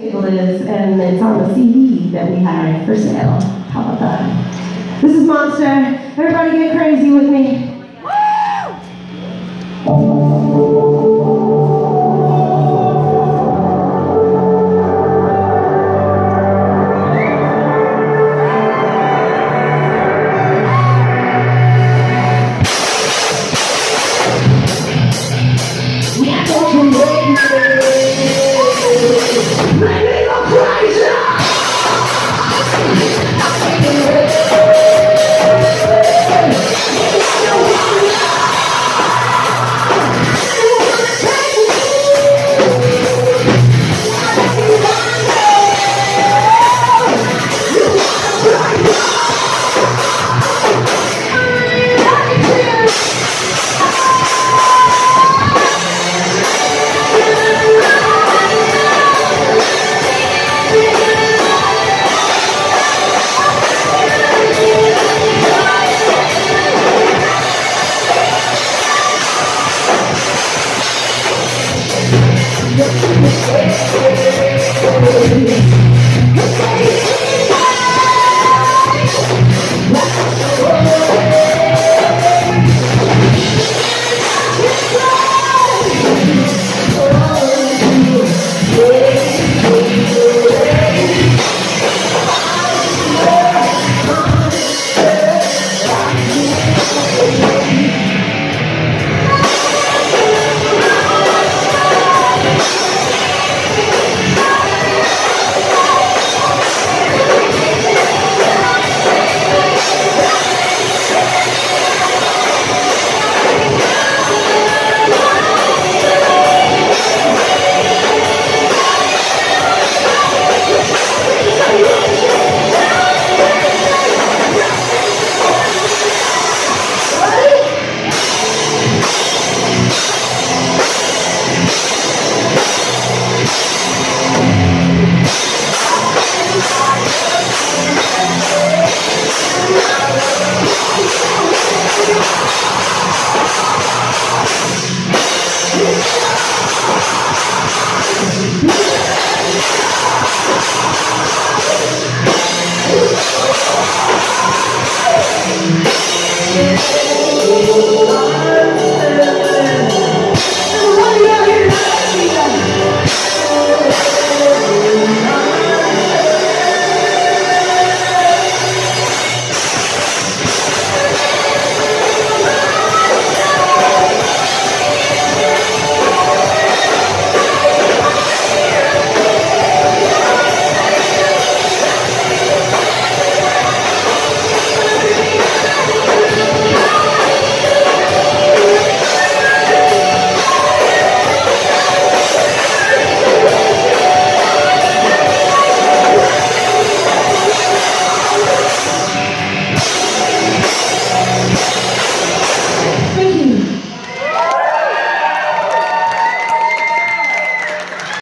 table is, and it's on the CD that we have for sale. How about that? This is Monster. Thank you. Música